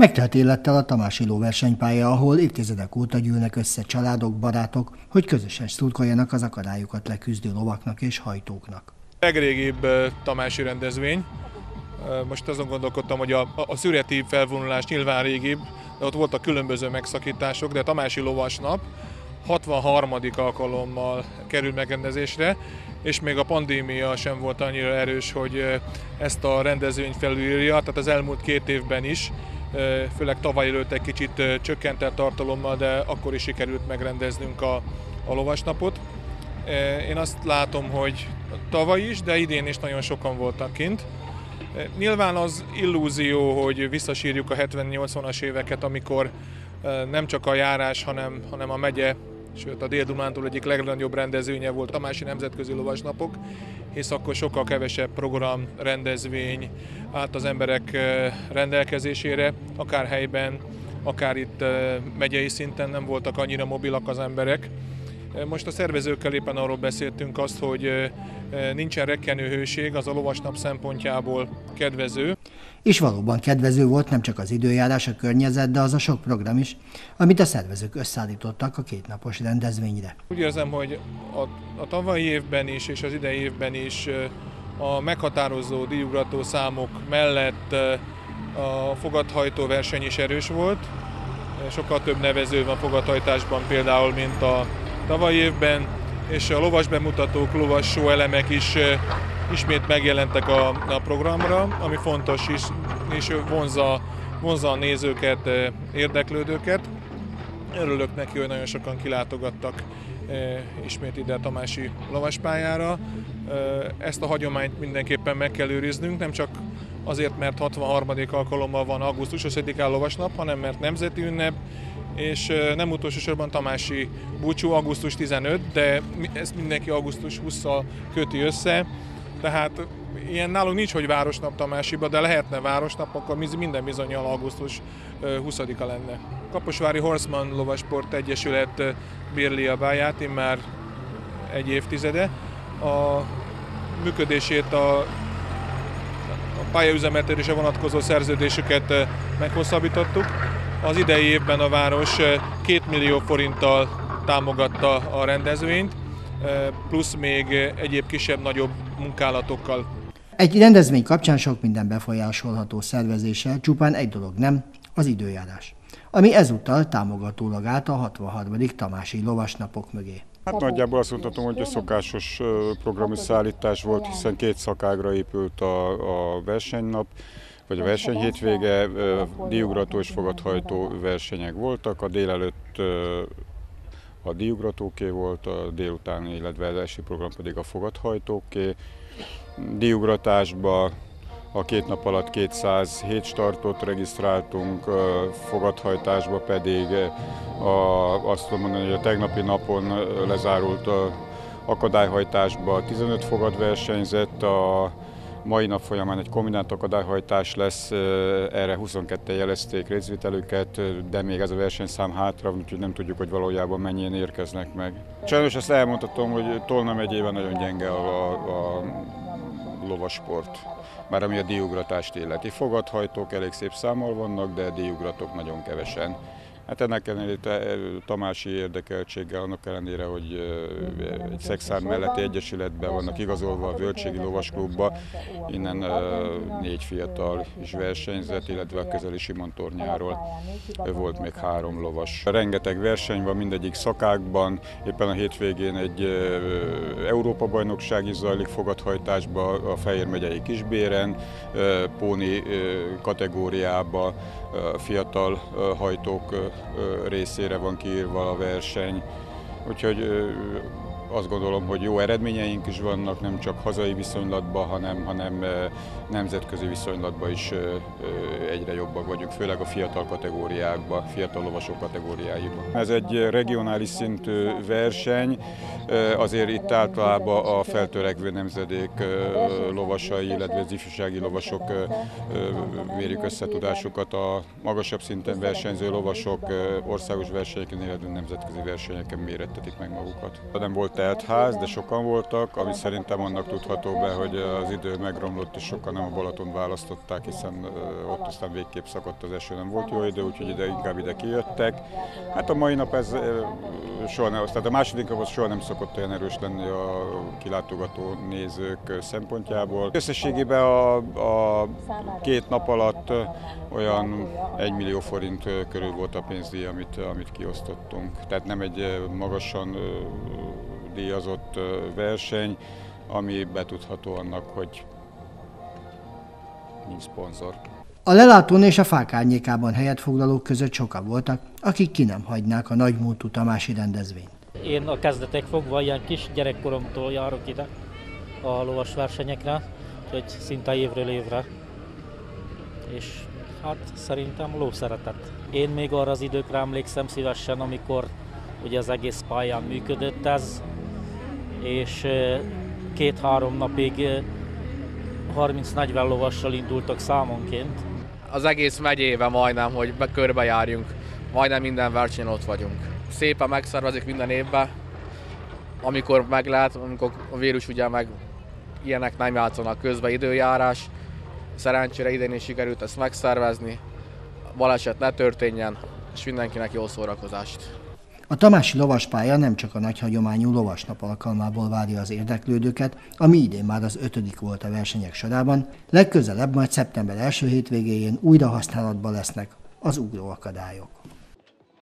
Megtelt élettel a Tamási lóversenypálya, ahol évtizedek óta gyűlnek össze családok, barátok, hogy közösen szurkoljanak az akadályokat leküzdő lovaknak és hajtóknak. Legrégibb Tamási rendezvény. Most azon gondolkodtam, hogy a, a szüreti felvonulás nyilván régibb, de ott voltak különböző megszakítások, de Tamási lovasnap 63. alkalommal kerül megrendezésre, és még a pandémia sem volt annyira erős, hogy ezt a rendezvényt felülírja, tehát az elmúlt két évben is főleg tavaly előtt egy kicsit csökkentett tartalommal, de akkor is sikerült megrendeznünk a, a lovasnapot. Én azt látom, hogy tavaly is, de idén is nagyon sokan voltak kint. Nyilván az illúzió, hogy visszasírjuk a 70-80-as éveket, amikor nem csak a járás, hanem, hanem a megye sőt a Dél-Dunántúl egyik legnagyobb rendezvénye volt Tamási Nemzetközi Lovasnapok, hisz akkor sokkal kevesebb program, rendezvény állt az emberek rendelkezésére, akár helyben, akár itt megyei szinten nem voltak annyira mobilak az emberek. Most a szervezőkkel éppen arról beszéltünk azt, hogy nincsen rekkenő hőség, az a lovasnap szempontjából kedvező. És valóban kedvező volt nem csak az időjárás, a környezet, de az a sok program is, amit a szervezők összeállítottak a kétnapos rendezvényre. Úgy érzem, hogy a, a tavalyi évben is és az idei évben is a meghatározó díjugrató számok mellett a fogadhajtó verseny is erős volt. Sokkal több nevező van fogadhajtásban például, mint a tavalyi évben, és a lovas bemutatók, lovas elemek is ismét megjelentek a, a programra, ami fontos is, és vonza, vonza a nézőket, érdeklődőket. Örülök neki, hogy nagyon sokan kilátogattak ismét ide a Tamási lovaspályára. Ezt a hagyományt mindenképpen meg kell őriznünk, nem csak azért, mert 63. alkalommal van augusztus 5-án lovasnap, hanem mert nemzeti ünnep, és nem utolsó sorban Tamási búcsú augusztus 15, de ezt mindenki augusztus 20-szal köti össze, tehát ilyen nálunk nincs, hogy városnap Tamásiba, de lehetne városnap, akkor minden bizonyal augusztus 20-a lenne. Kaposvári Horseman Lovasport Egyesület bírli a báját, már egy évtizede. A működését a, a pályaüzemeltetésre vonatkozó szerződésüket meghosszabbítottuk. Az idei évben a város 2 millió forinttal támogatta a rendezvényt, plusz még egyéb kisebb-nagyobb munkálatokkal. Egy rendezvény kapcsán sok minden befolyásolható szervezéssel, csupán egy dolog nem, az időjárás, ami ezúttal támogatólag állt a 63. Tamási lovasnapok mögé. Hát nagyjából azt mondhatom, hogy a szokásos szállítás volt, hiszen két szakágra épült a, a versenynap, vagy a verseny hétvége, diugrató és fogadhajtó versenyek voltak, a délelőtt a diugratóké volt, a délután, illetve az első program pedig a fogadhajtóké. Diugratásba a két nap alatt 207 startot regisztráltunk, fogadhajtásba pedig a, azt tudom mondani, hogy a tegnapi napon lezárult a akadályhajtásba 15 fogad versenyzett, a mai nap folyamán egy kombinált akadályhajtás lesz, erre 22 jelezték részvételüket, de még ez a versenyszám hátra, úgyhogy nem tudjuk, hogy valójában mennyien érkeznek meg. Sajnos ezt elmondhatom, hogy Tolna megyében nagyon gyenge a, a lovasport, már ami a diugratást illeti. Fogadhajtók elég szép számmal vannak, de diugratok nagyon kevesen. Hát ennek ellenére Tamási érdekeltséggel, annak ellenére, hogy egy szexár melletti egyesületben vannak igazolva a Völgységi Lovasklubba, innen négy fiatal is versenyzett, illetve a közeli Simon tornyáról. volt még három lovas. Rengeteg verseny van mindegyik szakákban, éppen a hétvégén egy Európa-bajnokság is zajlik fogadhajtásba a Fehér megyei Kisbéren, Póni kategóriába, fiatal hajtók részére van kiírva a verseny. Úgyhogy azt gondolom, hogy jó eredményeink is vannak, nem csak hazai viszonylatban, hanem, hanem nemzetközi viszonylatban is egyre jobbak vagyunk, főleg a fiatal kategóriákban, fiatal lovasok kategóriáiban. Ez egy regionális szintű verseny, azért itt általában a feltörekvő nemzedék lovasai, illetve az ifjúsági lovasok mérik összetudásukat, a magasabb szinten versenyző lovasok országos versenyeken, illetve nemzetközi versenyeken mérettetik meg magukat. Nem volt telt ház, de sokan voltak, ami szerintem annak tudható be, hogy az idő megromlott, és sokan nem a Balaton választották, hiszen ott aztán végképp szakadt az eső, nem volt jó idő, úgyhogy ide inkább ide kijöttek. Hát a mai nap ez soha nem, tehát a második nap az soha nem szokott olyan erős lenni a kilátogató nézők szempontjából. Összességében a, a két nap alatt olyan 1 millió forint körül volt a pénzdíj, amit, amit kiosztottunk. Tehát nem egy magasan díjazott verseny, ami betudható annak, hogy nincs szponzor. A lelátón és a fák árnyékában helyet foglalók között sokan voltak, akik ki nem hagynák a nagymúltú Tamási rendezvényt. Én a kezdetek fogva ilyen kis gyerekkoromtól járok ide a lovas versenyekre, úgyhogy szinte évről évre. És hát szerintem ló szeretett. Én még arra az időkre emlékszem szívesen, amikor ugye az egész pályán működött ez, és két-három napig 30-40 lovassal indultak számonként. Az egész megyében majdnem, hogy körbejárjunk, majdnem minden versenyen ott vagyunk. Szépen megszervezik minden évben, amikor meg lehet, amikor a vírus ugye meg ilyenek nem játszanak közben időjárás. Szerencsére idén is sikerült ezt megszervezni, baleset ne történjen, és mindenkinek jó szórakozást. A Tamási lovaspálya nem csak a nagy hagyományú lovasnap alkalmából várja az érdeklődőket, ami idén már az ötödik volt a versenyek sorában, legközelebb majd szeptember első hétvégéjén újra használatban lesznek az ugróakadályok.